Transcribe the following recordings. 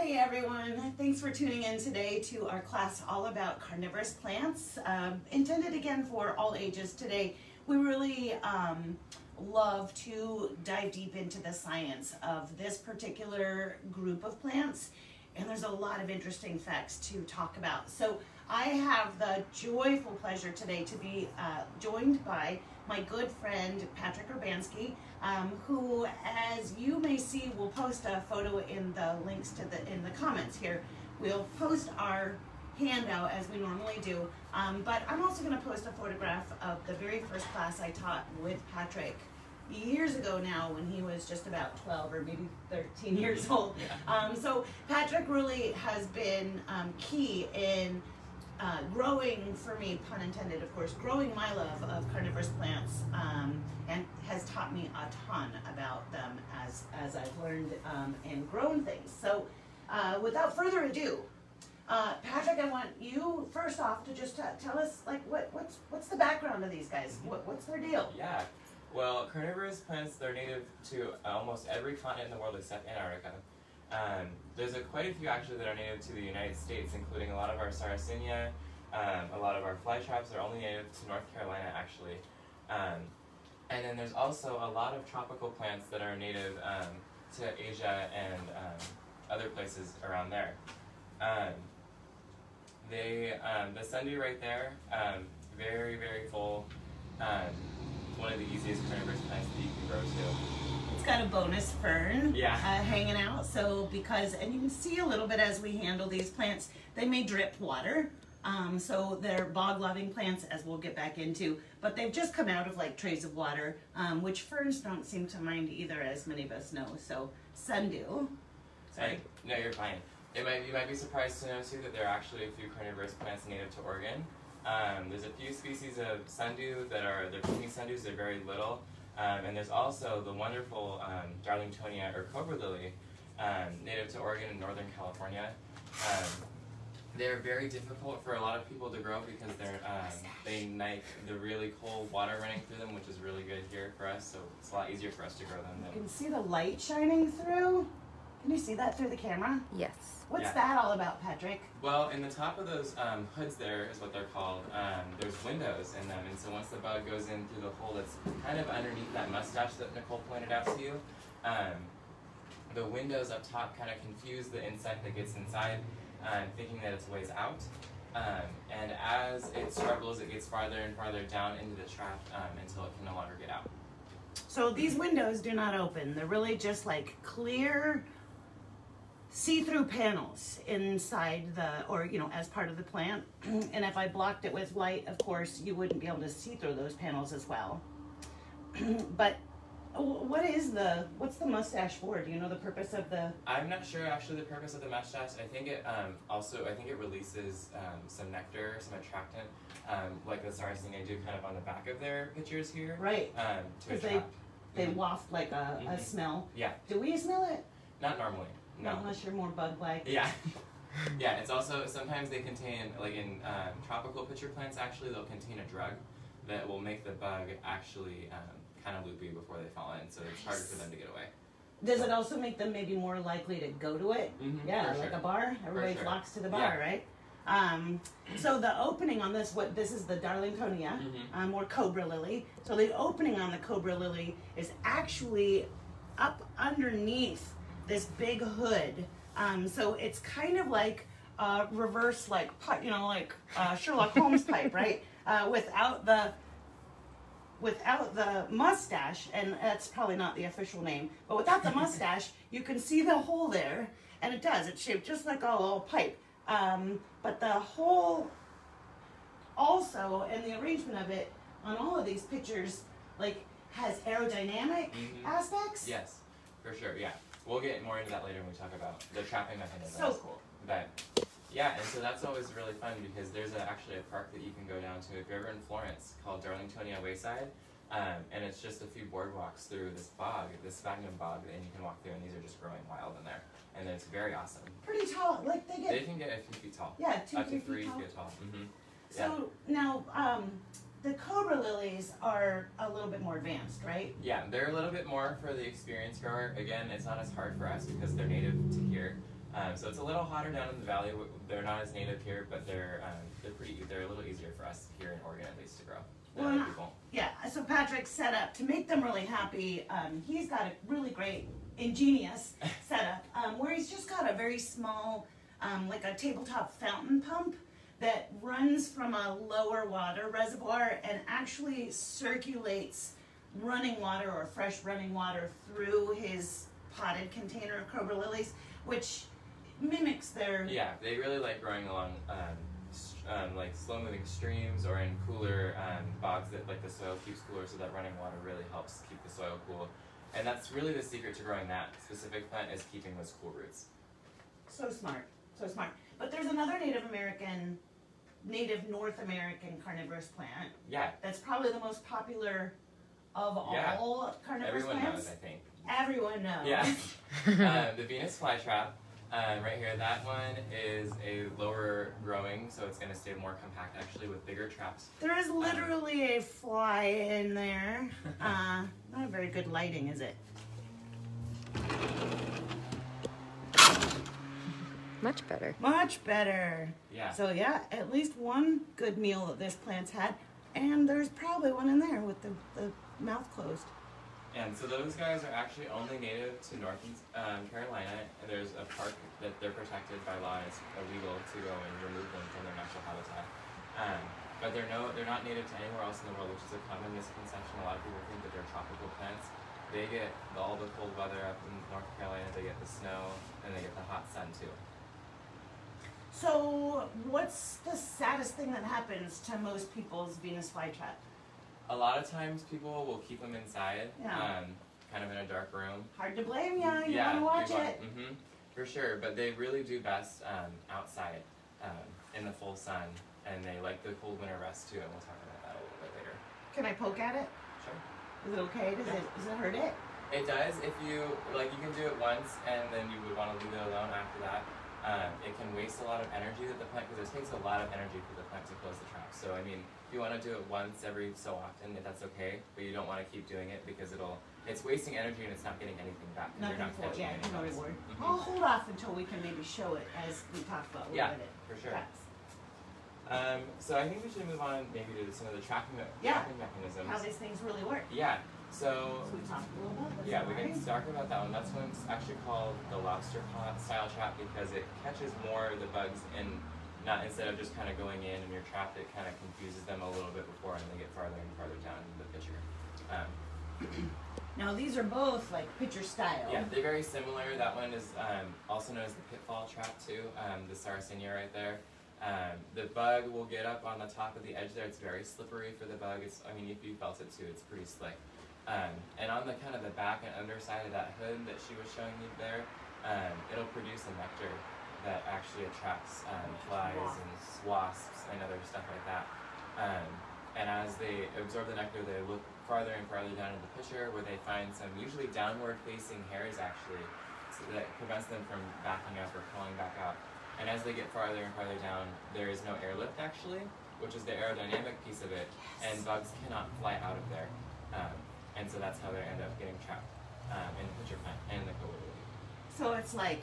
Hey everyone, thanks for tuning in today to our class all about carnivorous plants. Um, intended again for all ages today. We really um, love to dive deep into the science of this particular group of plants and there's a lot of interesting facts to talk about. So I have the joyful pleasure today to be uh, joined by my good friend Patrick Urbanski, um, who, as you may see, will post a photo in the links to the in the comments here. We'll post our handout as we normally do, um, but I'm also going to post a photograph of the very first class I taught with Patrick years ago now when he was just about 12 or maybe 13 years old. Um, so Patrick really has been um, key in uh, growing for me, pun intended, of course, growing my love of carnivorous plants, um, and has taught me a ton about them as as I've learned um, and grown things. So, uh, without further ado, uh, Patrick, I want you first off to just t- tell us like what what's what's the background of these guys? What, what's their deal? Yeah. Well, carnivorous plants, they're native to almost every continent in the world except Antarctica. Um, there's a, quite a few actually that are native to the United States, including a lot of our Sarracenia, um, a lot of our flytraps are only native to North Carolina actually. Um, and then there's also a lot of tropical plants that are native um, to Asia and um, other places around there. Um, they, the sundew right there, very, very full. one of the easiest carnivorous plants that you can grow too got a bonus fern yeah. uh, hanging out. So because, and you can see a little bit as we handle these plants, they may drip water. Um, so they're bog loving plants as we'll get back into, but they've just come out of like trays of water, um, which ferns don't seem to mind either as many of us know. So sundew. Sorry. no, you're fine. It might, you might be surprised to know too that there are actually a few carnivorous plants native to Oregon. Um, there's a few species of sundew that are, they're sundews, they're very little. Um, and there's also the wonderful um, Darlingtonia or cobra lily, um, native to Oregon and Northern California. Um, they're very difficult for a lot of people to grow because they're um, they like the really cold water running through them, which is really good here for us. So it's a lot easier for us to grow them. You can see the light shining through. Can you see that through the camera? Yes. What's yeah. that all about, Patrick? Well, in the top of those um, hoods there is what they're called. Um, there's windows in them, and so once the bug goes in through the hole that's kind of underneath that mustache that Nicole pointed out to you, um, the windows up top kind of confuse the insect that gets inside, uh, thinking that it's ways out. Um, and as it struggles, it gets farther and farther down into the trap um, until it can no longer get out. So these windows do not open. They're really just like clear see-through panels inside the, or you know, as part of the plant. and if I blocked it with light, of course, you wouldn't be able to see through those panels as well. but what is the, what's the mustache for? Do you know the purpose of the? I'm not sure actually the purpose of the mustache. I think it um, also, I think it releases um, some nectar, some attractant, um, like the Sarracenia do kind of on the back of their pictures here. Right. Um, to attract. They, they mm -hmm. waft like a, mm -hmm. a smell. Yeah. Do we smell it? Not normally. No. Unless you're more bug-like. Yeah. yeah, it's also, sometimes they contain, like in um, tropical pitcher plants actually, they'll contain a drug that will make the bug actually um, kind of loopy before they fall in, so it's harder for them to get away. Does it also make them maybe more likely to go to it? Mm-hmm, yeah, like sure. a bar. Everybody sure. flocks to the bar, yeah. right? Um, so the opening on this, what this is the Darlingtonia, mm-hmm. um, or Cobra Lily. So the opening on the Cobra Lily is actually up underneath this big hood. Um, so it's kind of like a reverse, like you know, like uh, Sherlock Holmes pipe, right? Uh, without the without the mustache, and that's probably not the official name, but without the mustache, you can see the hole there, and it does. It's shaped just like a little pipe. Um, but the hole also, and the arrangement of it on all of these pictures, like has aerodynamic mm -hmm. aspects. Yes, for sure. Yeah. We'll get more into that later when we talk about the trapping mechanism. So cool. But yeah, and so that's always really fun because there's a, actually a park that you can go down to if you're ever in Florence called Darlingtonia Wayside. Um, and it's just a few boardwalks through this bog, this sphagnum bog, and you can walk through, and these are just growing wild in there, and it's very awesome. Pretty tall, like they get. They can get a few feet tall. Yeah, two, up to three feet tall. feet tall. Mm-hmm. So yeah. now, um, the cobra lilies are a little bit more advanced, right? Yeah, they're a little bit more for the experienced grower. Again, it's not as hard for us because they're native to here. Um, so it's a little hotter down in the valley. They're not as native here, but they're um, they're pretty. They're a little easier for us here in Oregon, at least, to grow Well, other and I- people. Yeah, so Patrick's set up to make them really happy. Um, he's got a really great, ingenious setup um, where he's just got a very small, um, like a tabletop fountain pump that runs from a lower water reservoir and actually circulates running water or fresh running water through his potted container of cobra lilies, which mimics their Yeah, they really like growing along um, um, like slow moving streams or in cooler um, bogs that like the soil keeps cooler, so that running water really helps keep the soil cool. And that's really the secret to growing that specific plant is keeping those cool roots. So smart, so smart. But there's another Native American, Native North American carnivorous plant Yeah, that's probably the most popular of Yeah. all carnivorous plants. everyone plants. knows, I think. Everyone knows. Yeah. um, the Venus flytrap, um, right here, that one is a lower growing, so it's going to stay more compact actually with bigger traps. There is literally a fly in there. Uh, not a very good lighting, is it? Much better. Much better. Yeah. So yeah, at least one good meal that this plant's had, and there's probably one in there with the, the mouth closed. And so those guys are actually only native to North um, Carolina, and there's a park that they're protected by law. It's illegal to go and remove them from their natural habitat. Um, but they're no, they're not native to anywhere else in the world, which is a common misconception. A lot of people think that they're tropical plants. They get all the cold weather up in North Carolina. They get the snow, and they get the hot sun too. So, what's the saddest thing that happens to most people's Venus flytrap? A lot of times, people will keep them inside, Yeah. um, kind of in a dark room. Hard to blame ya. You yeah, want to watch it. Mm-hmm, for sure. But they really do best um, outside um, in the full sun, and they like the cold winter rest too. And we'll talk about that a little bit later. Can I poke at it? Sure. Is it okay? Does it does it hurt it? It does if you like. You can do it once, and then you would want to leave it alone after that. Um, it can waste a lot of energy that the plant because it takes a lot of energy for the plant to close the trap. So I mean, if you want to do it once every so often, that's okay. But you don't want to keep doing it because it'll it's wasting energy and it's not getting anything back. and you're Nothing not for catching yeah, any no reward. Mhm. I'll hold off until we can maybe show it as we talk about Yeah, what it for sure. traps. Um, so I think we should move on maybe to some of the tracking, Yeah. tracking mechanisms. How these things really work. Yeah. So So we talked a little about yeah, we can talk about that one. That's one actually called the lobster pot style trap because it catches more of the bugs and not instead of just kind of going in and you're trapped. It kind of confuses them a little bit before and they get farther and farther down in the picture. Um, Now these are both like picture style. yeah, they're very similar. That one is um, also known as the pitfall trap too. Um, the sarracenia right there. Um, the bug will get up on the top of the edge there. It's very slippery for the bug. It's, I mean, if you felt it too, it's pretty slick. Um, and on the kind of the back and underside of that hood that she was showing you there, um, it'll produce a nectar that actually attracts um, flies and wasps and other stuff like that. Um, and as they absorb the nectar, they look farther and farther down in the picture where they find some usually downward facing hairs actually so that prevents them from backing up or crawling back out. And as they get farther and farther down, there is no airlift actually, which is the aerodynamic piece of it, and bugs cannot fly out of there. Um, and so that's how they end up getting trapped um, in the pitcher plant and the lily. So it's like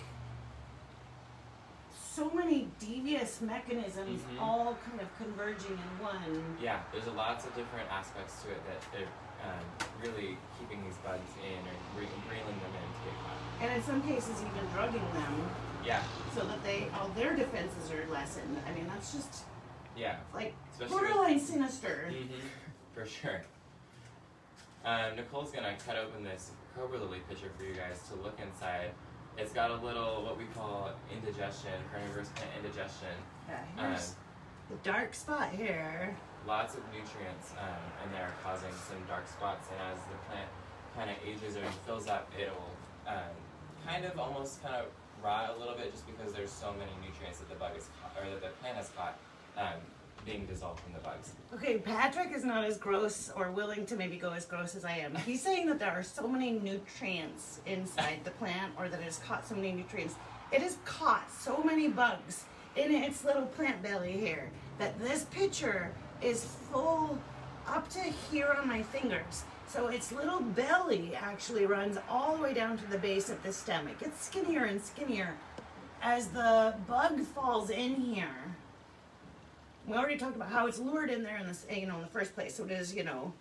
so many devious mechanisms Mhm. all kind of converging in one. Yeah, there's a lots of different aspects to it that they're um, really keeping these bugs in or re- reeling them in to get caught. And in some cases even drugging them Yeah, so that they all their defenses are lessened. I mean that's just yeah. like Especially with- borderline sinister. Mm-hmm. For sure. Um, Nicole's gonna cut open this cobra lily pitcher for you guys to look inside. It's got a little what we call indigestion, carnivorous plant indigestion. Yeah, Um, the dark spot here. lots of nutrients um, in there causing some dark spots, and as the plant kind of ages or fills up, it'll um, kind of almost kind of rot a little bit just because there's so many nutrients that the bug is caught, or that the plant has caught um, being dissolved from the bugs. Okay, Patrick is not as gross or willing to maybe go as gross as I am. He's saying that there are so many nutrients inside the plant or that it has caught so many nutrients. It has caught so many bugs in its little plant belly here that this picture is full up to here on my fingers. So its little belly actually runs all the way down to the base of the stem. It gets skinnier and skinnier as the bug falls in here, we already talked about how it's lured in there in this, you know, in the first place. So it is, you know,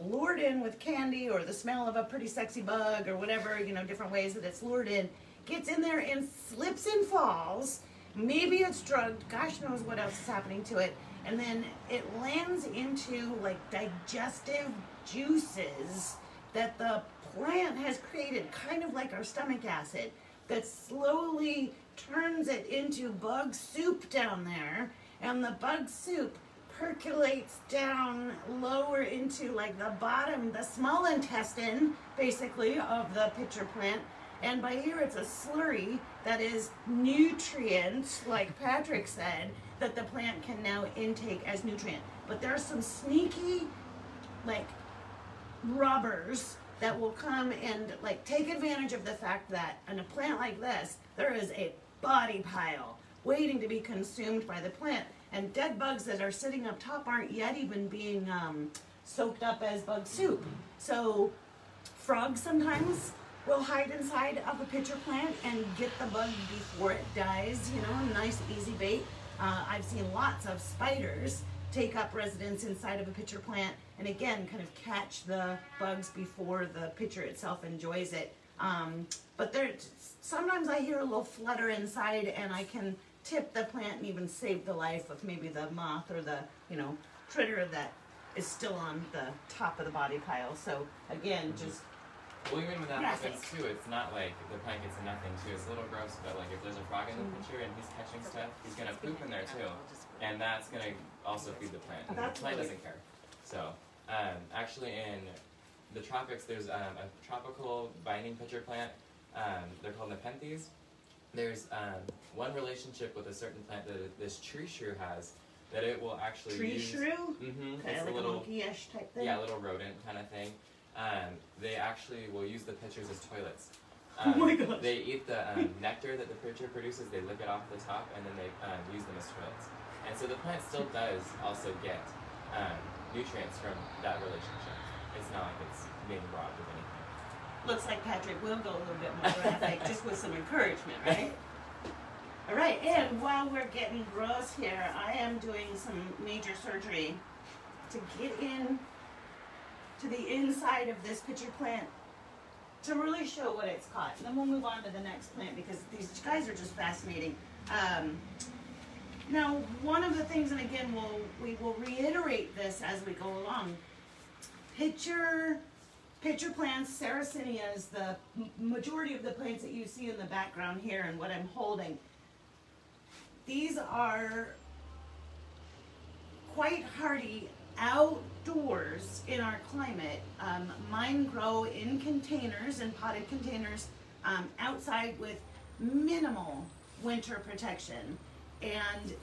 lured in with candy or the smell of a pretty sexy bug or whatever, you know, different ways that it's lured in. Gets in there and slips and falls. Maybe it's drugged. Gosh knows what else is happening to it. And then it lands into like digestive juices that the plant has created, kind of like our stomach acid, that slowly turns it into bug soup down there. And the bug soup percolates down lower into like the bottom, the small intestine, basically, of the pitcher plant. And by here, it's a slurry that is nutrient, like Patrick said, that the plant can now intake as nutrient. But there's some sneaky, like, rubbers that will come and like take advantage of the fact that in a plant like this, there is a body pile waiting to be consumed by the plant. And dead bugs that are sitting up top aren't yet even being um, soaked up as bug soup. So frogs sometimes will hide inside of a pitcher plant and get the bug before it dies, you know, a nice easy bait. Uh, I've seen lots of spiders take up residence inside of a pitcher plant and again kind of catch the bugs before the pitcher itself enjoys it. Um, but there, sometimes I hear a little flutter inside and I can tip the plant and even save the life of maybe the moth or the, you know, critter that is still on the top of the body pile. So again, just Well, even when that Graphic. happens too, it's not like the plant gets nothing too. It's a little gross, but like if there's a frog in the picture and he's catching stuff, he's gonna poop in there too, and that's gonna also feed the plant. And the plant doesn't care. So, um, actually, in the tropics, there's um, a tropical binding pitcher plant. Um, they're called nepenthes. There's um, one relationship with a certain plant that this tree shrew has that it will actually tree use. shrew, Mm-hmm. kind of like a monkey-ish type thing. Yeah, little rodent kind of thing. Um, they actually will use the pitchers as toilets. Oh Um, my gosh. They eat the um, nectar that the pitcher produces. They lick it off the top, and then they um, use them as toilets. And so the plant still does also get um, nutrients from that relationship. It's not like it's being robbed of anything. Looks like Patrick will go a little bit more graphic, just with some encouragement, right? All right, and while we're getting gross here, I am doing some major surgery to get in to the inside of this pitcher plant to really show what it's caught. And then we'll move on to the next plant because these guys are just fascinating. Um, now, one of the things, and again, we'll, we will reiterate this as we go along. Pitcher pitcher plants, Sarracenias, the majority of the plants that you see in the background here and what I'm holding, these are quite hardy outdoors in our climate. Um, mine grow in containers, in potted containers, um, outside with minimal winter protection. And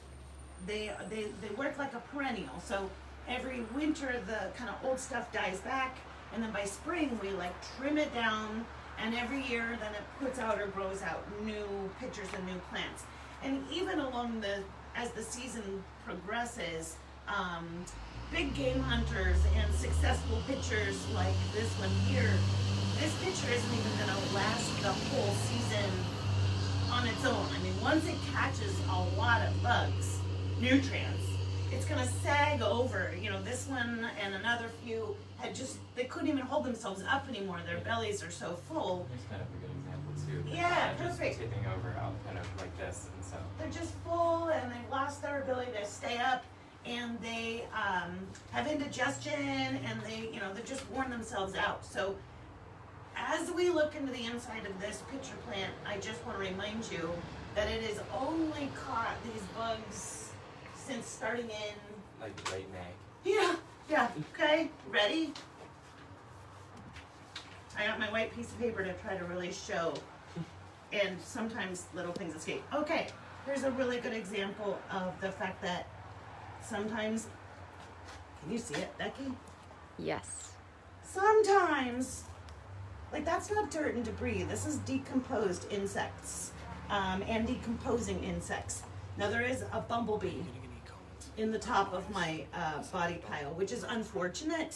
they, they, they work like a perennial. So every winter, the kind of old stuff dies back, and then by spring, we like trim it down, and every year, then it puts out or grows out new pitchers and new plants. And even along the, as the season progresses, um, big game hunters and successful pitchers like this one here, this pitcher isn't even gonna last the whole season on its own. I mean, once it catches a lot of bugs, nutrients, it's gonna sag over. You know, this one and another few had just they couldn't even hold themselves up anymore. Their bellies are so full. Here's kind of a good example too. Yeah, just perfect. tipping over out kind of like this, and so. They're just full and they've lost their ability to stay up and they um, have indigestion and they, you know, they've just worn themselves out. So as we look into the inside of this pitcher plant, I just want to remind you that it has only caught these bugs since starting in Like late May. Yeah, yeah, okay, ready? I got my white piece of paper to try to really show, and sometimes little things escape. Okay, here's a really good example of the fact that sometimes, can you see it, Becky? Yes. Sometimes, like that's not dirt and debris. This is decomposed insects um, and decomposing insects. Now there is a bumblebee in the top of my uh, body pile, which is unfortunate.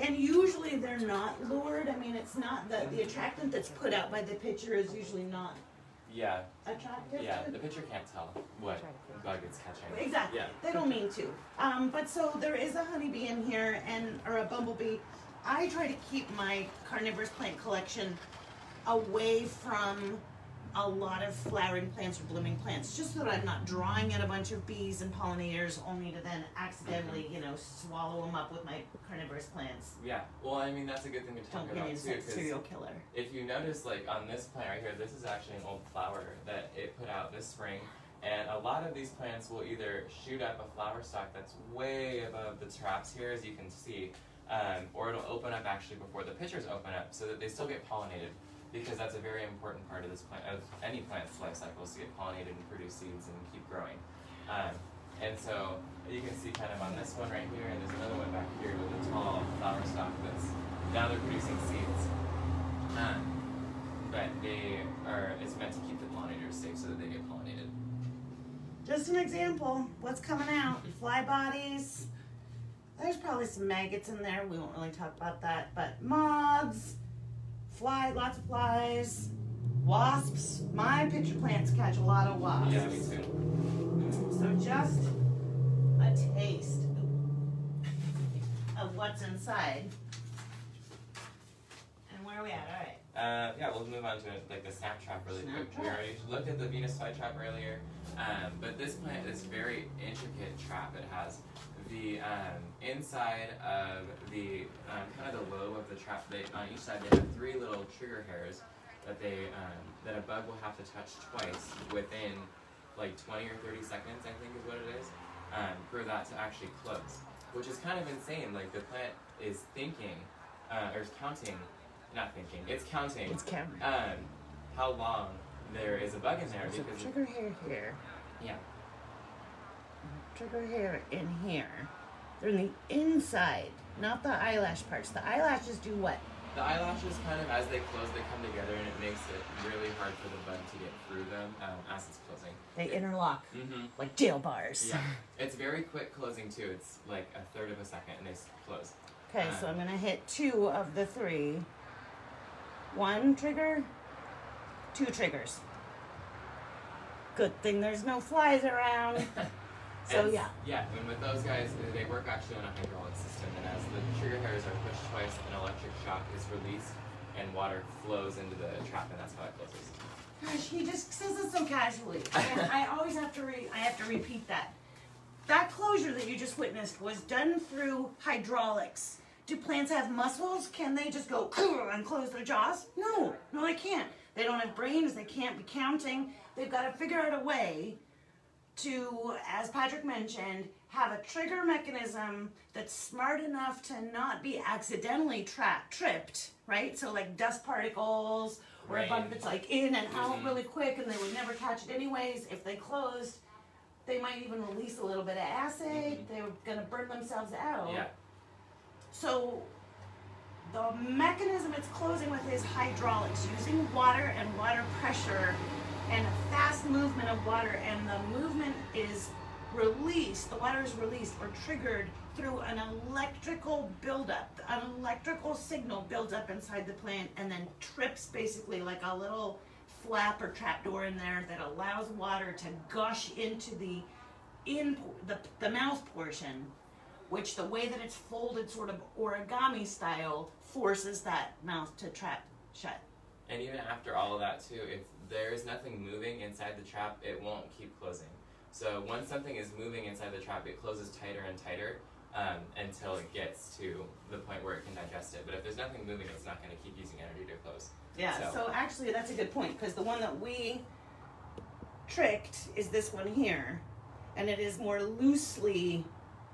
And usually they're not lured. I mean, it's not the the attractant that's put out by the pitcher is usually not Yeah, attractive. yeah. The picture can't tell what bug it's catching. Exactly. Yeah. They don't mean to. Um, but so there is a honeybee in here and or a bumblebee. I try to keep my carnivorous plant collection away from a lot of flowering plants or blooming plants, just so that I'm not drawing in a bunch of bees and pollinators, only to then accidentally, you know, swallow them up with my carnivorous plants. Yeah. Well, I mean that's a good thing to talk Don't about too, because serial killer. if you notice, like on this plant right here, this is actually an old flower that it put out this spring. And a lot of these plants will either shoot up a flower stalk that's way above the traps here, as you can see, um, or it'll open up actually before the pitchers open up, so that they still get pollinated, because that's a very important part of this plant, of any plant's life cycle, is to get pollinated and produce seeds and keep growing. Um, and so you can see kind of on this one right here, and there's another one back here with a tall flower stalk that's now they're producing seeds. Um, but they are it's meant to keep the pollinators safe so that they get pollinated. Just an example. What's coming out? Fly bodies. There's probably some maggots in there. We won't really talk about that. But moths, fly, lots of flies, wasps. My pitcher plants catch a lot of wasps. Yeah, me too. So just a taste of what's inside. And where are we at? All right. Uh, yeah, we'll move on to like the snap trap really Snap quick. We already looked at the Venus flytrap earlier, um, but this plant is very intricate trap. It has the um, inside of the um, kind of the lobe of the trap. They on each side they have three little trigger hairs that they um, that a bug will have to touch twice within like 20 or 30 seconds, I think is what it is, um, for that to actually close. Which is kind of insane. Like the plant is thinking, uh, or is counting, not thinking, it's counting It's counting. um, how long there is a bug in there There's a because trigger hair here. yeah, Trigger hair in here. They're in the inside, not the eyelash parts. The eyelashes do what? the eyelashes kind of as they close they come together and it makes it really hard for the bug to get through them um, as it's closing. They interlock Mm-hmm. like jail bars. Yeah, it's very quick closing too. It's like a third of a second and they close. Okay, so I'm gonna hit two of the three. One trigger, two triggers. Good thing there's no flies around. So And- yeah, Yeah, and with those guys, uh, they work actually on a hydraulic system, and as the trigger hairs are pushed twice, an electric shock is released, and water flows into the trap, and that's how it closes. gosh, he just says it so casually. And I always have to re- I have to repeat that. That closure that you just witnessed was done through hydraulics. Do plants have muscles? Can they just go and close their jaws? No, no, they can't. They don't have brains. They can't be counting. They've got to figure out a way to, as Patrick mentioned, have a trigger mechanism that's smart enough to not be accidentally trapped, tripped, right? So like dust particles or a bug that's like in and out Mhm. really quick, and they would never catch it anyways. If they closed, they might even release a little bit of acid. Mhm. They were gonna burn themselves out. Yeah. So the mechanism it's closing with is hydraulics, using water and water pressure and a fast movement of water, and the movement is released, the water is released or triggered through an electrical buildup. An electrical signal builds up inside the plant and then trips basically like a little flap or trap door in there that allows water to gush into the in the, the mouth portion which the way that it's folded sort of origami style forces that mouth to trap shut. And even after all of that too, if there's nothing moving inside the trap, it won't keep closing. So once something is moving inside the trap, it closes tighter and tighter um, until it gets to the point where it can digest it. But if there's nothing moving, it's not going to keep using energy to close. Yeah, So- so, actually that's a good point because the one that we tricked is this one here and it is more loosely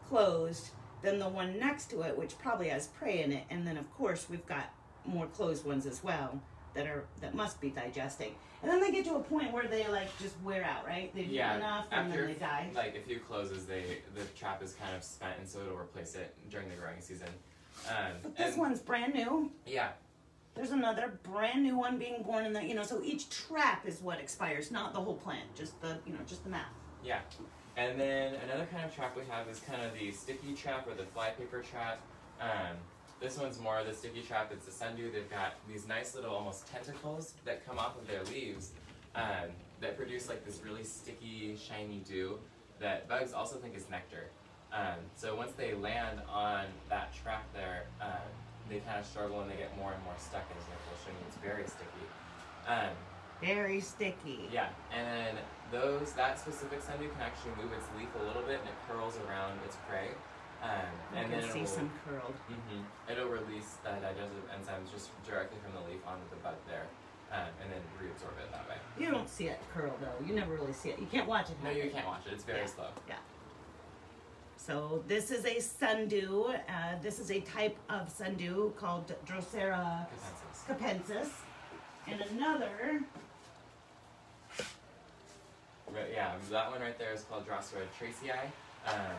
closed than the one next to it which probably has prey in it and then of course we've got more closed ones as well that are that must be digesting. And then they get to a point where they like just wear out, right? They've Yeah, eaten enough and after then they die. like a few closes, they the trap is kind of spent, and so it'll replace it during the growing season. Um, But this and- one's brand new. yeah, There's another brand new one being born in the you know, so each trap is what expires, not the whole plant, just the you know, just the mouth. Yeah. And then another kind of trap we have is kind of the sticky trap or the flypaper trap. Um, this one's more of the sticky trap. It's a sundew. They've got these nice little almost tentacles that come off of their leaves. Um, that produce like this really sticky, shiny dew that bugs also think is nectar. Um, so once they land on that trap there, um, they kind of struggle and they get more and more stuck as Nicole showing you. It's very sticky. Um, Very sticky. yeah, and then those that specific sundew can actually move its leaf a little bit and it curls around its prey. Um, and can then it see will, some curled. hmm It'll release uh, digestive enzymes just directly from the leaf onto the bud there, um, and then reabsorb it that way. You don't see it curl though. You never really see it. You can't watch it. No, you can't watch it. It's very Yeah. slow. Yeah. So this is a sundew. Uh, this is a type of sundew called Drosera Capensis. capensis. And another, Right, yeah, that one right there is called Drosera tracyi. Um,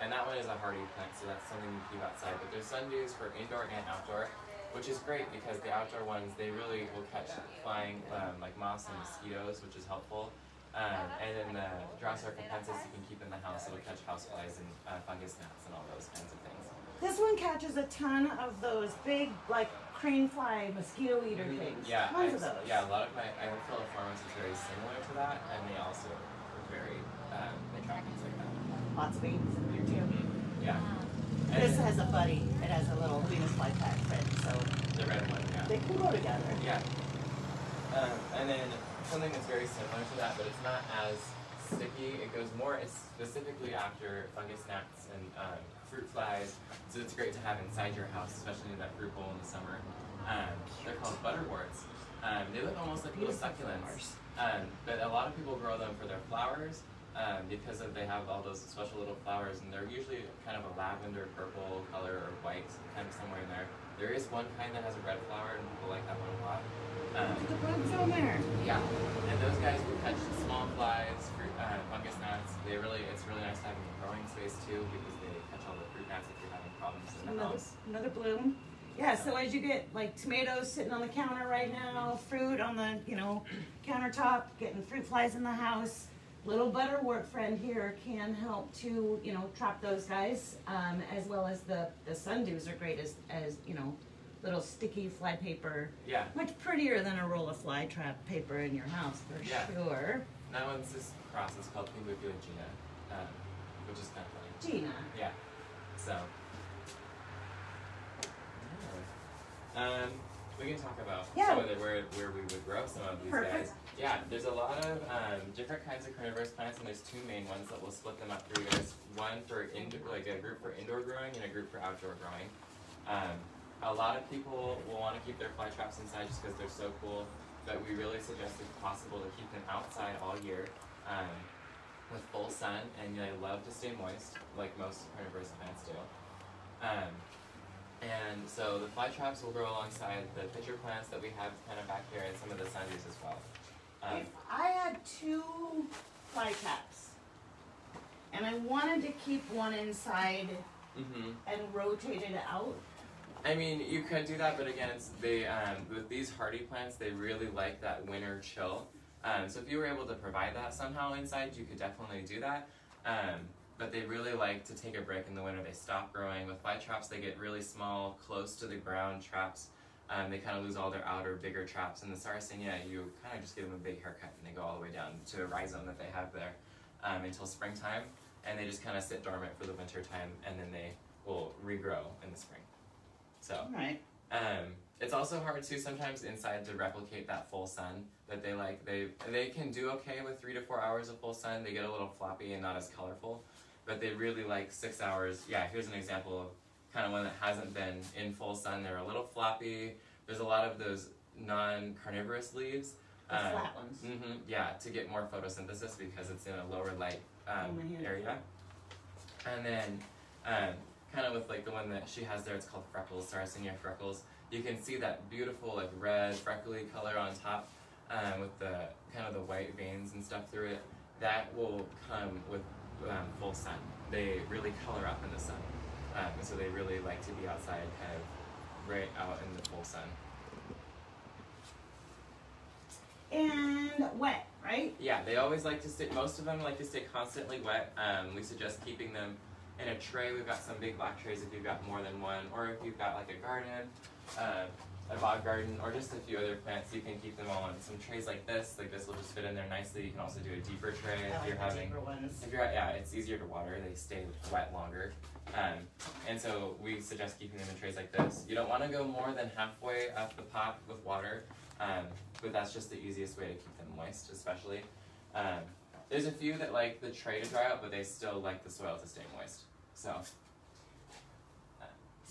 and that one is a hardy plant, so that's something you keep outside. But there's sundews for indoor and outdoor, which is great because the outdoor ones, they really will catch flying um, like moths and mosquitoes, which is helpful. Um, and then the Drosera capensis you can keep in the house, it'll catch houseflies and uh, fungus gnats and all those kinds of things. this one catches a ton of those big, like crane fly mosquito eater Mhm. things. Yeah, Tons I, of those. yeah, a lot of my I work for farmers is very similar to that, and they also are very um, they trap things like that. Lots of babies in there too. Yeah. And This has a buddy. It has a little Venus flytrap friend, so the red one, yeah. they can go together. Yeah. Um, and then something that's very similar to that, but it's not as sticky. It goes more it's specifically after fungus gnats and um, fruit flies. So it's great to have inside your house, especially in that fruit bowl in the summer. Um, they're called butterworts. Um, they look almost like little succulents. Um, but a lot of people grow them for their flowers um, because of they have all those special little flowers, and they're usually kind of a lavender, purple color or white, kind of somewhere in there. There is one kind that has a red flower, and people like that one a lot. Um, The bugs on there. yeah, and those guys will catch small flies, fruit, uh, fungus gnats. They really, it's really nice to have in growing space too because they catch all the fruit gnats if you're having problems in the Another, house. another bloom. Yeah, so as you get like tomatoes sitting on the counter right now, fruit on the, you know, countertop, getting fruit flies in the house, little butterwort friend here can help to, you know, trap those guys, um, as well as the, the sundews are great as, as, you know, little sticky fly paper. Yeah, Much prettier than a roll of fly trap paper in your house, for Yeah. sure. that one's this cross. It's called Pinguicula gina, um, which is kind of funny. Gina. Yeah. So. Um, we can talk about Yeah. some of the where where we would grow some of these Perfect. guys. Yeah, there's a lot of um, different kinds of carnivorous plants, and there's two main ones that we'll split them up for you guys. One for indoor, like a group for indoor growing, and a group for outdoor growing. Um, a lot of people will want to keep their fly traps inside just because they're so cool, but we really suggest if possible to keep them outside all year. Um, with full sun, and they love to stay moist, like most carnivorous plants do. Um, and so the fly traps will grow alongside the pitcher plants that we have kind of back here, and some of the sundews as well. Um, If I had two fly traps and I wanted to keep one inside mhm. and rotate it out, I mean, you could do that, but again, it's they um, with these hardy plants, they really like that winter chill. Um, so if you were able to provide that somehow inside, you could definitely do that. Um, but they really like to take a break in the winter. They stop growing. With fly traps, they get really small, close to the ground traps. Um, they kind of lose all their outer, bigger traps. And the Sarracenia, you kind of just give them a big haircut and they go all the way down to a rhizome that they have there um, until springtime. And they just kind of sit dormant for the winter time and then they will regrow in the spring. So, right? um, it's also hard too sometimes inside to replicate that full sun that they like. They they can do okay with three to four hours of full sun. They get a little floppy and not as colorful, but they really like six hours. Yeah, here's an example of kind of one that hasn't been in full sun. They're a little floppy. There's a lot of those non-carnivorous leaves. Um, flat ones. Mm -hmm, yeah, to get more photosynthesis because it's in a lower light um, Oh, area. And then, um, kind of with like the one that she has there, it's called freckles, Sarracenia freckles. You can see that beautiful like red freckly color on top um, with the kind of the white veins and stuff through it. That will come with um, full sun. They really color up in the sun, um, and so they really like to be outside, kind of right out in the full sun. And wet, right? Yeah, they always like to stay. Most of them like to stay constantly wet. Um, we suggest keeping them in a tray. We've got some big black trays if you've got more than one, or if you've got like a garden. Uh, a bog garden or just a few other plants, you can keep them all in some trays like this. Like this will just fit in there nicely. You can also do a deeper tray I if like you're having. ones. If you're yeah, it's easier to water. They stay wet longer. Um, and so we suggest keeping them in trays like this. You don't want to go more than halfway up the pot with water, um, but that's just the easiest way to keep them moist, especially. Um, there's a few that like the tray to dry out, but they still like the soil to stay moist. So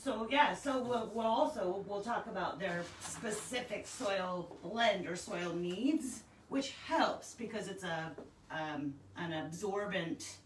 So yeah, so we'll, we'll also we'll talk about their specific soil blend or soil needs, which helps because it's a um, an absorbent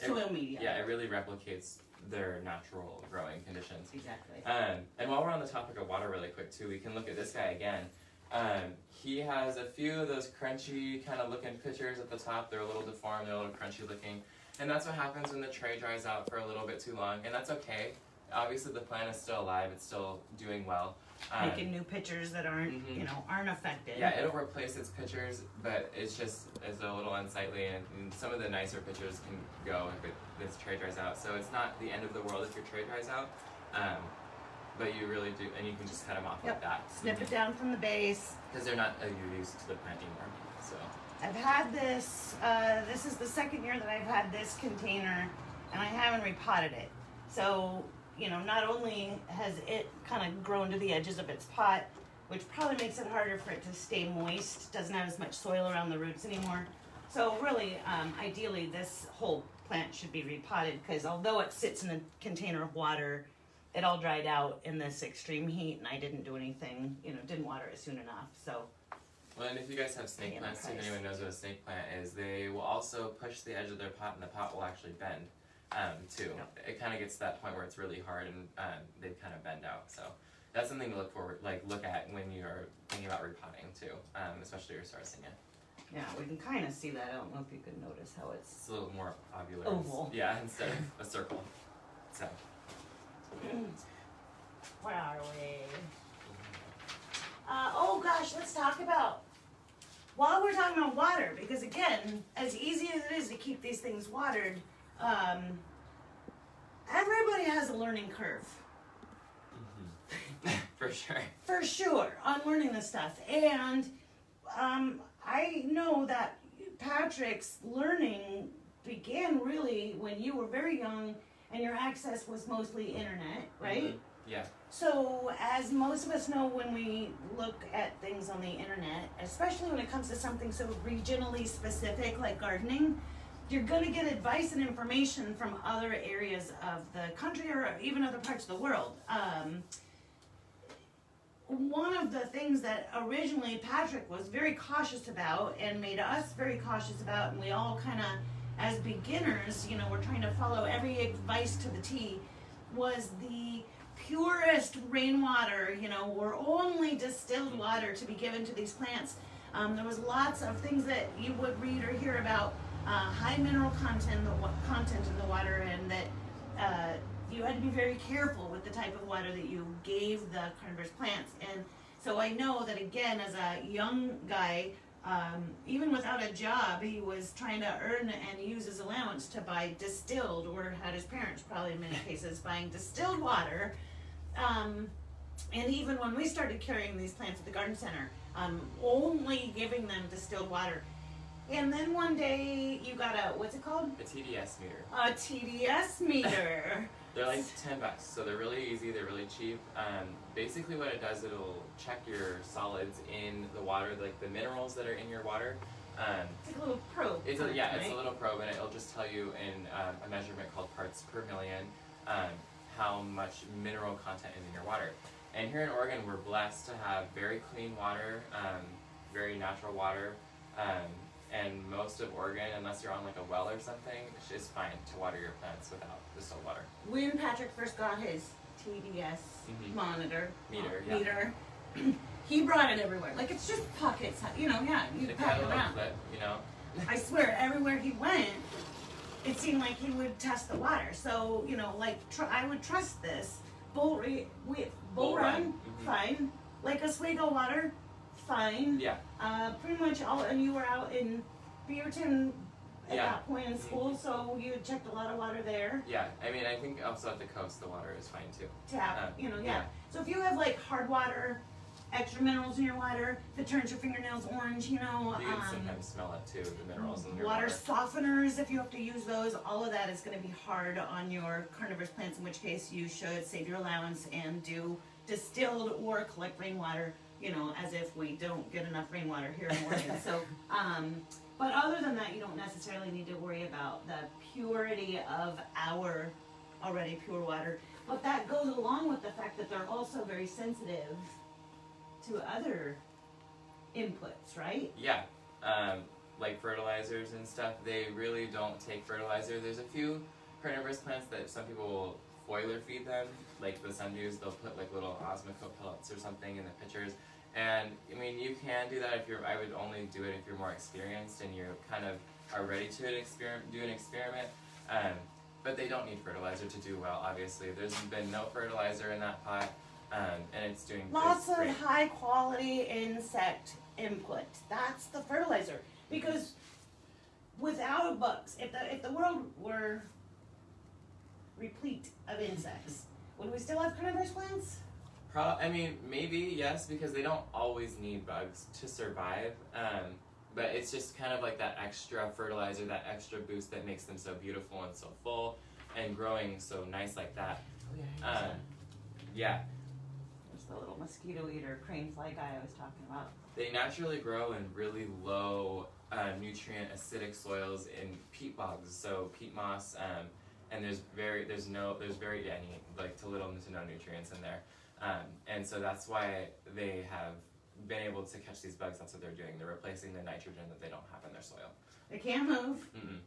It- soil media. yeah, it really replicates their natural growing conditions. exactly. Um, and while we're on the topic of water, really quick too, we can look at this guy again. Um, he has a few of those crunchy kind of looking pictures at the top. They're a little deformed, they're a little crunchy looking, and that's what happens when the tray dries out for a little bit too long, and that's okay. Obviously, the plant is still alive; it's still doing well. Um, Making new pictures that aren't Mhm. you know aren't affected. yeah, it'll replace its pictures, but it's just it's a little unsightly, and, and some of the nicer pictures can go if it, this tray dries out. So it's not the end of the world if your tray dries out, um, but you really do, and you can just cut them off Yep. like that Snip it down from the base. because they're not a use to the plant anymore. So I've had this. Uh, this is the second year that I've had this container, and I haven't repotted it. So you know, not only has it kind of grown to the edges of its pot, which probably makes it harder for it to stay moist. Doesn't have as much soil around the roots anymore. So really, um, ideally, this whole plant should be repotted because although it sits in a container of water, it all dried out in this extreme heat, and I didn't do anything. You know, didn't water it soon enough. So well, and if you guys have snake plants, if anyone knows what a snake plant is, they will also push the edge of their pot, and the pot will actually bend. Um, too. It kind of gets to that point where it's really hard, and um, they kind of bend out. So that's something to look forward, like look at when you're thinking about repotting too, um, especially your sarracenia. yeah, we can kind of see that. I don't know if you can notice how it's It's a little more ovular. Oval. Yeah, instead of a circle. So. Where are we? Uh, oh gosh, let's talk about while we're talking about water, because again, as easy as it is to keep these things watered, um, everybody has a learning curve. For sure. For sure, on learning this stuff. And um, I know that Patrick's learning began really when you were very young and your access was mostly internet, right? Mhm. Yeah. So, as most of us know, when we look at things on the internet, especially when it comes to something so regionally specific like gardening, you're going to get advice and information from other areas of the country or even other parts of the world. Um, one of the things that originally Patrick was very cautious about and made us very cautious about, and we all kind of, as beginners, you know, we're trying to follow every advice to the T, was the purest rainwater, you know, or only distilled water to be given to these plants. Um, there was lots of things that you would read or hear about uh, high mineral content, the content in the water, and that uh, you had to be very careful with the type of water that you gave the carnivorous plants. And so I know that again, as a young guy, um, even without a job, he was trying to earn and use his allowance to buy distilled, or had his parents probably in many cases buying distilled water. Um, and even when we started carrying these plants at the garden center, um, only giving them distilled water. And then one day you got a what's it called? A TDS meter. A TDS meter. They're like ten bucks, so they're really easy. They're really cheap. Um, basically, what it does, it'll check your solids in the water, like the minerals that are in your water. Um, It's like a little probe. It's a, yeah, it's a little probe, and it'll just tell you in um, a measurement called parts per million um, how much mineral content is in your water. And here in Oregon, we're blessed to have very clean water, um, very natural water, um, and most of Oregon, unless you're on like a well or something, is fine to water your plants without distilled water. When Patrick first got his TDS Mhm. monitor Meter, uh, yeah. meter, he brought it everywhere. Like it's just pockets, you know. Yeah, you It pack it around. clip, you know. I swear, everywhere he went, it seemed like he would test the water. So you know, like tr- I would trust this. Bull, re- bull, Bull run, Run, mhm. fine. Like Oswego water, fine. Yeah, Uh, pretty much all, and you were out in Beaverton at Yeah. that point in school, so you checked a lot of water there. yeah. I mean, I think also at the coast, the water is fine too. Tap, Uh, you know, yeah. yeah. So if you have like hard water, extra minerals in your water that turns your fingernails orange, you know. You can um, sometimes smell it too, the minerals in your water water. softeners if you have to use those all of that is going to be hard on your carnivorous plants in which case you should save your allowance and do distilled or collect rainwater you know as if we don't get enough rainwater here in Oregon so um, but other than that you don't necessarily need to worry about the purity of our already pure water but that goes along with the fact that they're also very sensitive to other inputs right Yeah, um, like fertilizers and stuff, they really don't take fertilizer. There's a few carnivorous plants that some people will foliar feed them, like the sundews, they'll put like little osmocote pellets or something in the pitchers. And I mean, you can do that if you're, I would only do it if you're more experienced and you kind of are ready to an experiment, do an experiment. Um, but they don't need fertilizer to do well, obviously. There's been no fertilizer in that pot, um, and it's doing Lots it's of high quality insect input. That's the fertilizer. Because without bugs, if the if the world were replete of insects, would we still have carnivorous plants? Pro- I mean, maybe yes, because they don't always need bugs to survive. Um, but it's just kind of like that extra fertilizer, that extra boost that makes them so beautiful and so full, and growing so nice like that. Um, yeah, There's the little mosquito eater crane fly guy I was talking about. they naturally grow in really low uh, nutrient acidic soils in peat bogs, so peat moss, um, and there's very there's no there's very any like to little to no nutrients in there, um, and so that's why they have been able to catch these bugs. That's what they're doing. They're replacing the nitrogen that they don't have in their soil. They can't move. Mm-mm.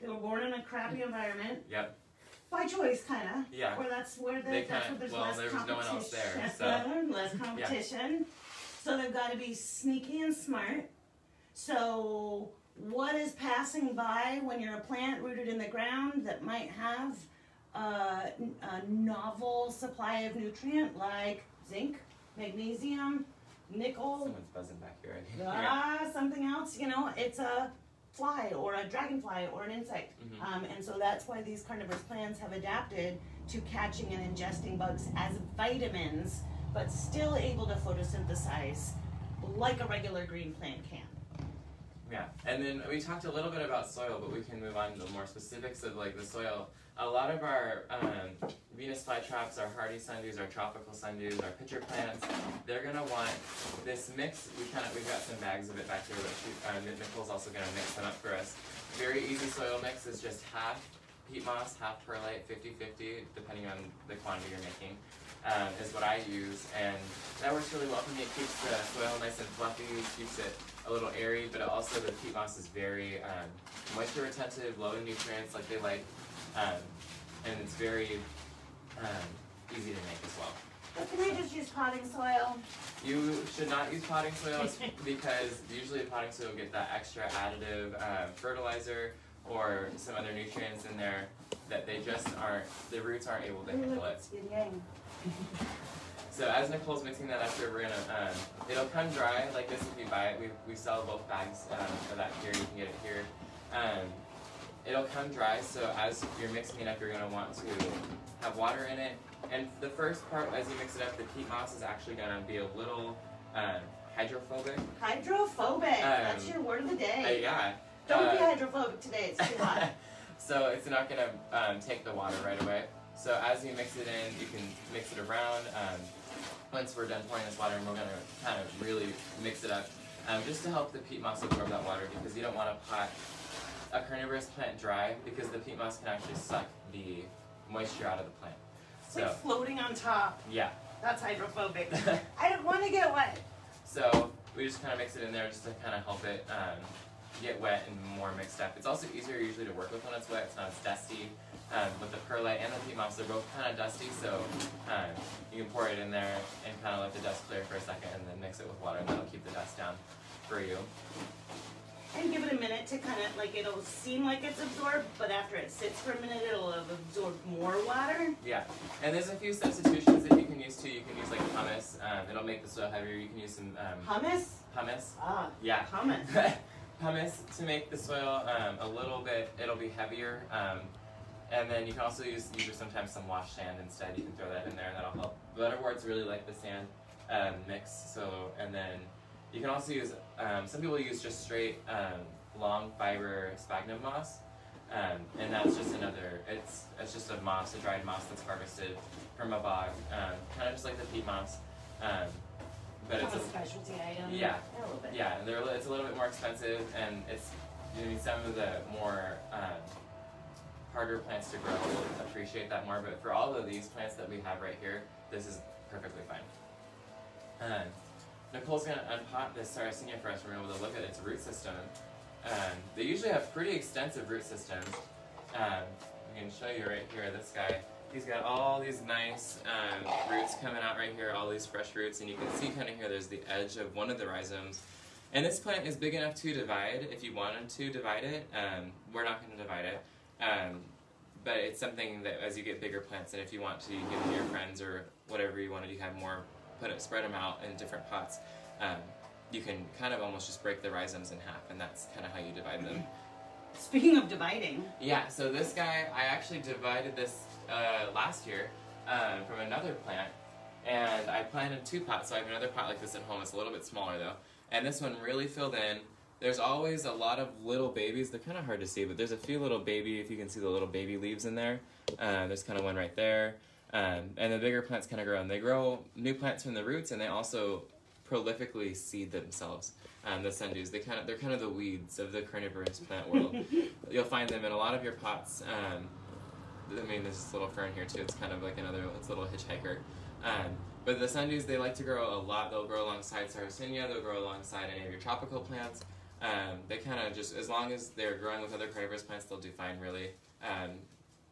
They were born in a crappy environment. Yep. By choice, kind of. Yeah. Where that's where the, They that's kinda- where there's well, less there was no one else competition. there, so- less competition. So they've got to be sneaky and smart. So what is passing by when you're a plant rooted in the ground that might have uh, n- a novel supply of nutrient like zinc, magnesium, nickel, Someone's buzzing back here. Ah, something else, you know, it's a fly or a dragonfly or an insect. Mhm. Um, and so that's why these carnivorous plants have adapted to catching and ingesting bugs as vitamins, but still able to photosynthesize like a regular green plant can. Yeah, and then we talked a little bit about soil, but we can move on to the more specifics of like the soil. A lot of our um, Venus flytraps, our hardy sundews, our tropical sundews, our pitcher plants, they're gonna want this mix. We kind of we've got some bags of it back here, but uh, Nicole's also gonna mix them up for us. Very easy soil mix is just half peat moss, half perlite, 50-50, depending on the quantity you're making. Um, is what I use, and that works really well for me. It keeps the soil nice and fluffy, keeps it a little airy, but also the peat moss is very um, moisture retentive, low in nutrients like they like, um, and it's very um, easy to make as well. But can I just use potting soil? You should not use potting soil because usually potting soil will get that extra additive um, fertilizer or some other nutrients in there that they just aren't, the roots aren't able to handle it. So as Nicole's mixing that up here, we're gonna, um, it'll come dry like this if you buy it. We, we sell both bags um, for that here. You can get it here. Um, it'll come dry. So as you're mixing it up, you're gonna want to have water in it. And the first part, as you mix it up, the peat moss is actually gonna be a little um, hydrophobic. Hydrophobic. That's Um, your word of the Uh, day. yeah. Don't be uh, hydrophobic today. It's too hot. so it's not gonna um, take the water right away. So as you mix it in, you can mix it around. Um, once we're done pouring this water, and we're gonna kind of really mix it up, um, just to help the peat moss absorb that water, because you don't want to pot a carnivorous plant dry, because the peat moss can actually suck the moisture out of the plant. It's So like floating on top. yeah. That's hydrophobic. I don't want to get wet. So we just kind of mix it in there just to kind of help it um, get wet and more mixed up. It's also easier usually to work with when it's wet. It's not as dusty. Um, with the perlite and the peat moss, they're both kind of dusty, so um, you can pour it in there and kind of let the dust clear for a second, and then mix it with water, and that'll keep the dust down for you. And give it a minute to kind of like it'll seem like it's absorbed, but after it sits for a minute, it'll have absorbed more water. Yeah, and there's a few substitutions that you can use too. You can use like hummus. Um, it'll make the soil heavier. You can use some um, Hummus. hummus. Ah, Yeah, hummus. hummus to make the soil um, a little bit, it'll be heavier. Um, and then you can also use use sometimes some wash sand instead. You can throw that in there and that'll help. Butterworts really like the sand. um, mix. So and then you can also use um, some people use just straight um, long fiber sphagnum moss, um, and that's just another. It's it's just a moss, a dried moss that's harvested from a bog, um, kind of just like the peat moss. Um, but Kind it's a, a specialty item. Yeah. A little bit. yeah, and they're, it's a little bit more expensive, and it's you need some of the more um, harder plants to grow will appreciate that more. But for all of these plants that we have right here, this is perfectly fine. Um, Nicole's gonna unpot this Sarracenia for us. We're able to look at its root system. Um, they usually have pretty extensive root systems. Um, I can show you right here. This guy, he's got all these nice um, roots coming out right here, all these fresh roots, and you can see kind of here. There's the edge of one of the rhizomes. And this plant is big enough to divide if you wanted to divide it. Um, we're not going to divide it. Um, but it's something that as you get bigger plants, and if you want to give them to your friends or whatever you want to do, have more, put it, spread them out in different pots. Um, you can kind of almost just break the rhizomes in half, and that's kind of how you divide them. Speaking of dividing, Yeah, so this guy, I actually divided this uh, last year um, from another plant, and I planted two pots. So I have another pot like this at home. It's a little bit smaller though, and this one really filled in. There's always a lot of little babies. They're kind of hard to see, but there's a few little baby. If you can see the little baby leaves in there, uh, there's kind of one right there. Um, and the bigger plants kind of grow, and they grow new plants from the roots, and they also prolifically seed themselves. Um, the sundews, they kind of they're kind of the weeds of the carnivorous plant world. You'll find them in a lot of your pots. Um, I mean, there's this little fern here too. It's kind of like another, it's a little hitchhiker. Um, but the sundews, they like to grow a lot. They'll grow alongside sarracenia. They'll grow alongside any of your tropical plants. Um, they kind of just, as long as they're growing with other carnivorous plants, they'll do fine. Really, um,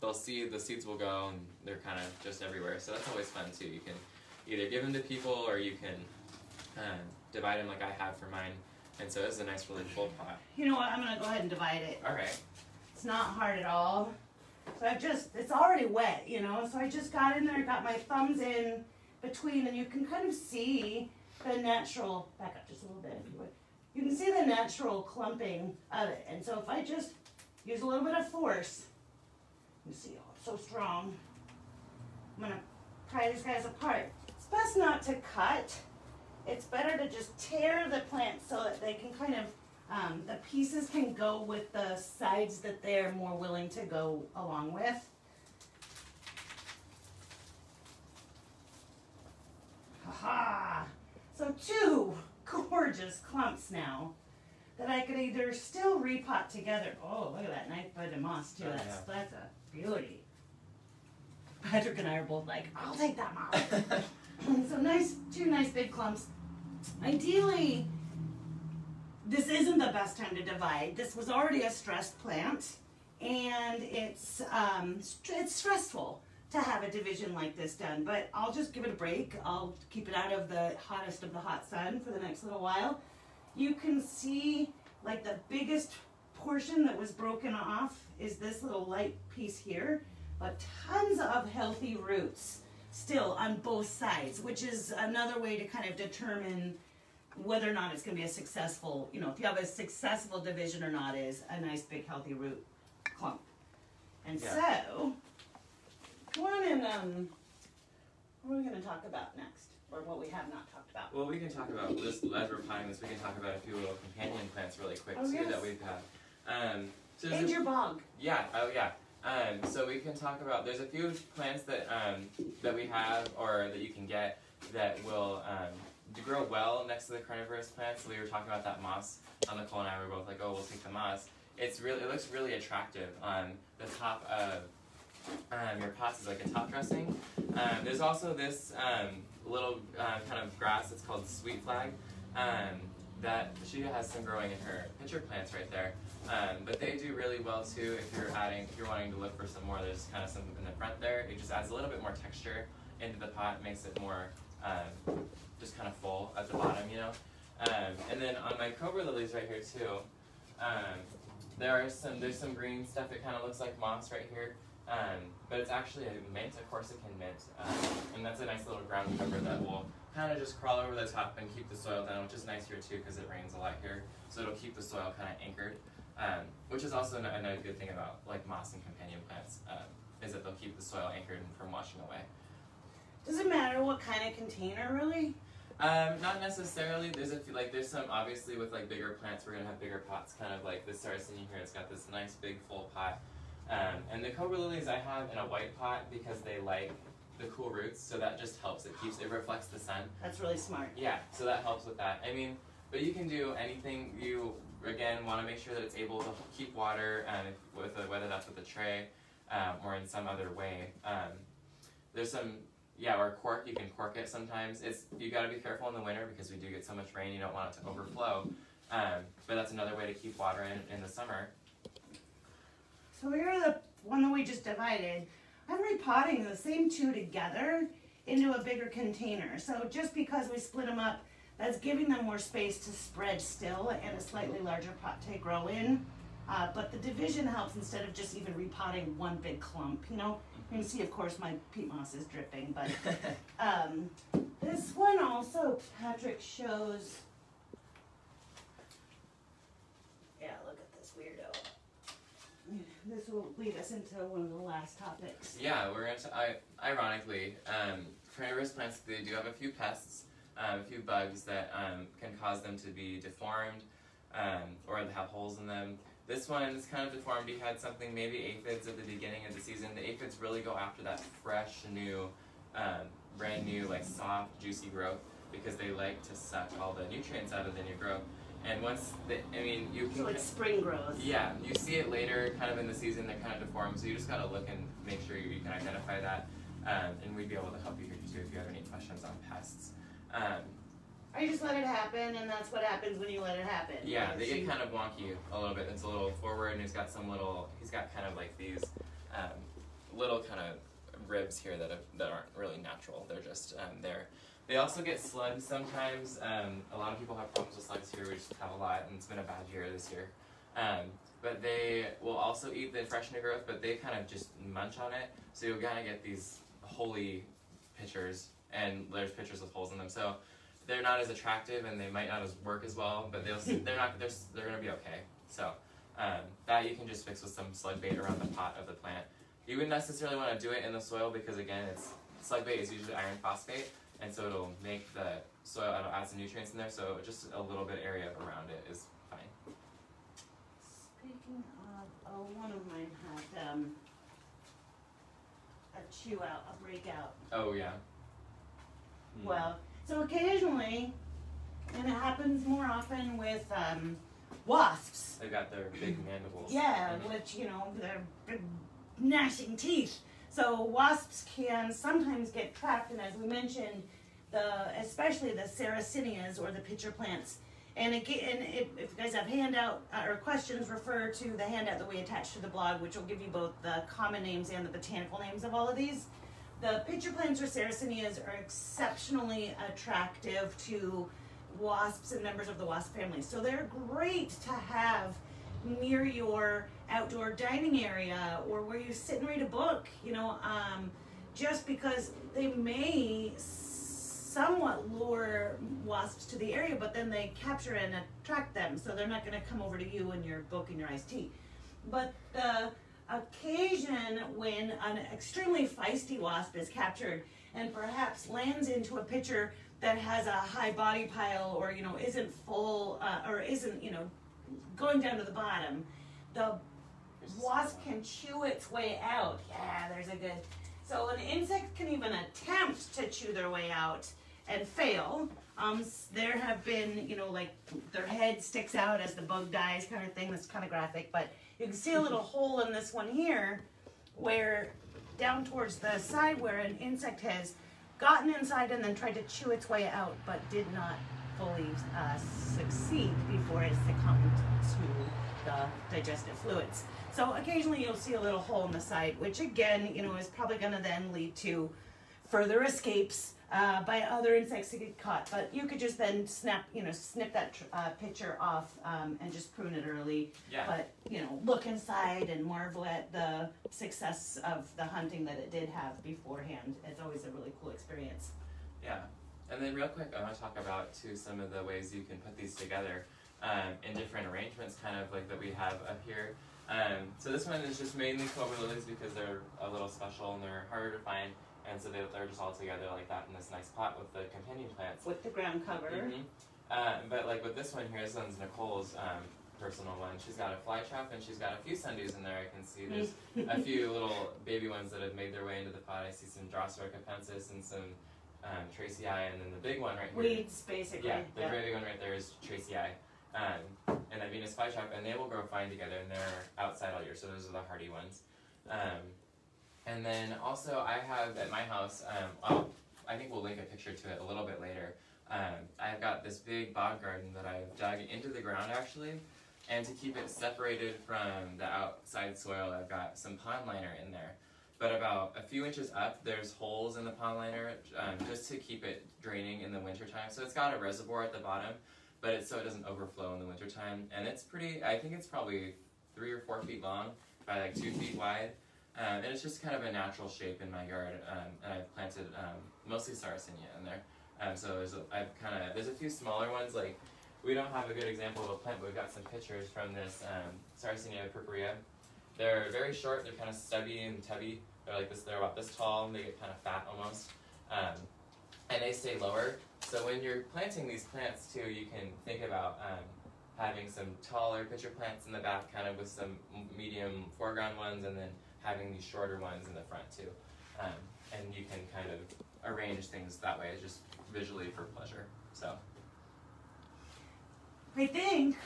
they'll see, The seeds will go, and they're kind of just everywhere. So that's always fun too. You can either give them to people, or you can um, divide them like I have for mine. And so this is a nice, really full pot. you know what? I'm gonna go ahead and divide it. All right. It's not hard at all. So I've just, it's already wet, you know, so I just got in there, got my thumbs in between, and you can kind of see the natural, back up just a little bit if you would. You can see the natural clumping of it. And so if I just use a little bit of force, you see, oh, it's so strong. I'm gonna pry these guys apart. It's best not to cut. It's better to just tear the plant so that they can kind of um, the pieces can go with the sides that they're more willing to go along with. Ha ha! So two gorgeous clumps now that I could either still repot together. Oh, look at that nice bud of moss too. Oh, That's yeah. that's a beauty. Patrick and I are both like, I'll take that moss. so nice, two nice big clumps. Ideally, this isn't the best time to divide. This was already a stressed plant, and it's um, it's stressful to have a division like this done. But I'll just give it a break. I'll keep it out of the hottest of the hot sun for the next little while. You can see like the biggest portion that was broken off is this little light piece here, but tons of healthy roots still on both sides, which is another way to kind of determine whether or not it's going to be a successful, you know, if you have a successful division or not is a nice big healthy root clump. And Yeah. so, and um, what are we going to talk about next, or what we have not talked about? Well, we can talk about this as we're planning this. We can talk about a few little companion plants really quick Oh, too yes. that we've had. Um, so And your bog. yeah, oh yeah. Um, so we can talk about. There's a few plants that um, that we have or that you can get that will um, grow well next to the carnivorous plants. So we were talking about that moss. Um, Nicole and I were both like, oh, we'll take the moss. It's really it looks really attractive on the top of um, your pots is like a top dressing. Um, there's also this um, little uh, kind of grass that's called sweet flag um, that she has some growing in her pitcher plants right there. Um, but they do really well too if you're adding, if you're wanting to look for some more. There's kind of some in the front there. It just adds a little bit more texture into the pot, makes it more um, just kind of full at the bottom, you know. And then on my cobra lilies right here too, there are some there's some green stuff that kind of looks like moss right here. Um, but it's actually a mint, a Corsican mint, um, and that's a nice little ground cover that will kind of just crawl over the top and keep the soil down, which is nice here too because it rains a lot here, so it'll keep the soil kind of anchored. Um, which is also another good thing about like moss and companion plants um, is that they'll keep the soil anchored from washing away. Does it matter what kind of container, really? Um, not necessarily. There's a few, like there's some obviously with like bigger plants we're gonna have bigger pots, kind of like this sarracenia here. It's got this nice big full pot, um, and the cobra lilies I have in a white pot because they like the cool roots, so that just helps. It keeps it reflects the sun. That's really smart. Yeah, so that helps with that. I mean, but you can do anything you again want to make sure that it's able to keep water, and if, with a, whether that's with a tray um, or in some other way. Um, there's some yeah, or cork. You can cork it sometimes. It's you got to be careful in the winter because we do get so much rain. You don't want it to overflow. Um, but that's another way to keep water in in the summer. So here the one that we just divided. I'm repotting the same two together into a bigger container. So just because we split them up, that's giving them more space to spread still and a slightly larger pot to grow in. Uh, but the division helps instead of just even repotting one big clump, you know? You can see, of course, my peat moss is dripping, but um, this one also, Patrick shows. Yeah, look at this weirdo. This will lead us into one of the last topics. Yeah, we're going to. I, ironically, um, carnivorous plants they do have a few pests, um, a few bugs that um, can cause them to be deformed, um, or have holes in them. This one is kind of deformed. He had something maybe aphids at the beginning of the season. The aphids really go after that fresh, new, um, brand new, like soft, juicy growth because they like to suck all the nutrients out of the new growth. And once, the, I mean, you can. So it's spring grows. Yeah, you see it later, kind of in the season. They're kind of deformed, so you just gotta look and make sure you, you can identify that. Um, and we'd be able to help you here too if you have any questions on pests. Um, I just let it happen, and that's what happens when you let it happen. yeah, they get kind of wonky a little bit. It's a little forward, and he's got some little. He's got kind of like these um, little kind of ribs here that have, that aren't really natural. They're just um, there. They also get slugs sometimes. Um, a lot of people have problems with slugs here. We just have a lot, and it's been a bad year this year. Um, but they will also eat the fresh new growth, but they kind of just munch on it. So you'll kind of get these holey pitchers, and there's pitchers with holes in them. So they're not as attractive, and they might not as work as well. But they'll they're not they're they're gonna be okay. So um, that you can just fix with some slug bait around the pot of the plant. You wouldn't necessarily want to do it in the soil because again, it's slug bait is usually iron phosphate, and so it'll make the soil it'll add some nutrients in there. So just a little bit area around it is fine. Speaking of, oh, one of mine had um, a chew out, a breakout. Oh yeah. Hmm. Well, so occasionally, and it happens more often with um, wasps. They've got their big mandibles. Yeah, which you know they're big gnashing teeth. So wasps can sometimes get trapped, and as we mentioned, the especially the sarracenias or the pitcher plants. And again, if, you guys have handout uh, or questions, refer to the handout that we attached to the blog, which will give you both the common names and the botanical names of all of these. The pitcher plants or sarracenias are exceptionally attractive to wasps and members of the wasp family. So they're great to have near your outdoor dining area or where you sit and read a book, you know, um, just because they may somewhat lure wasps to the area, but then they capture and attract them, so they're not going to come over to you and your book and your iced tea. But the occasion when an extremely feisty wasp is captured and perhaps lands into a pitcher that has a high body pile or you know isn't full uh, or isn't you know going down to the bottom, the wasp can chew its way out. Yeah, there's a good. So an insect can even attempt to chew their way out and fail. Um, there have been, you know, like their head sticks out as the bug dies, kind of thing. That's kind of graphic, but you can see a little hole in this one here, where down towards the side where an insect has gotten inside and then tried to chew its way out, but did not fully uh, succeed before it succumbed to the digestive fluids. So occasionally you'll see a little hole in the side, which again, you know, is probably going to then lead to further escapes uh, by other insects to get caught. But you could just then snap, you know, snip that tr- uh, picture off um, and just prune it early. Yeah. But you know, look inside and marvel at the success of the hunting that it did have beforehand. It's always a really cool experience. Yeah, and then real quick, I want to talk about too some of the ways you can put these together um, in different arrangements, kind of like that we have up here. Um, so this one is just mainly cobra lilies because they're a little special and they're harder to find. and so they, they're just all together like that in this nice pot with the companion plants. With the ground cover. Mhm. Uh, but like with this one here, this one's Nicole's um, personal one. She's got a fly trap and she's got a few sundews in there. I can see there's a few little baby ones that have made their way into the pot. I see some Drosera capensis and some um, tracyi, and then the big one right here. Weeds, basically. Yeah, the very big one right there is tracyi. Um, and that Venus flytrap, and they will grow fine together, and they're outside all year, so those are the hardy ones. Um, and then also, I have at my house, um, I'll, I think we'll link a picture to it a little bit later. Um, I've got this big bog garden that I've dug into the ground actually, and to keep it separated from the outside soil, I've got some pond liner in there. But about a few inches up, there's holes in the pond liner um, just to keep it draining in the wintertime. So it's got a reservoir at the bottom, but it's so it doesn't overflow in the wintertime. And it's pretty, I think it's probably three or four feet long by like two feet wide. Um, and it's just kind of a natural shape in my yard. Um, and I've planted um, mostly sarracenia in there. Um, so there's a, I've kind of, there's a few smaller ones like, we don't have a good example of a plant, but we've got some pictures from this um, Sarracenia purpurea. They're very short, they're kind of stubby and tubby. They're like this, they're about this tall, and they get kind of fat almost. Um, and they stay lower. So when you're planting these plants too, you can think about um, having some taller pitcher plants in the back, kind of with some medium foreground ones, and then having these shorter ones in the front too. Um, and you can kind of arrange things that way, just visually for pleasure. So I think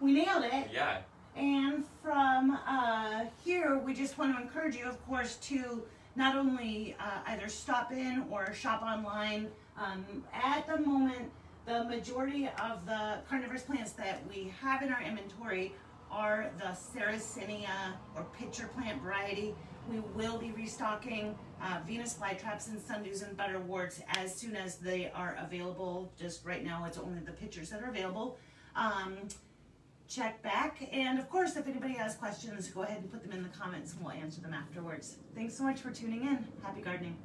we nailed it. yeah, And from uh, here, we just want to encourage you, of course, to not only uh, either stop in or shop online. Um, at the moment, the majority of the carnivorous plants that we have in our inventory are the Sarracenia or pitcher plant variety. We will be restocking uh, Venus flytraps and sundews and butterworts as soon as they are available. Just right now, it's only the pitchers that are available. Um, check back. And of course, if anybody has questions, go ahead and put them in the comments and we'll answer them afterwards. Thanks so much for tuning in. Happy gardening.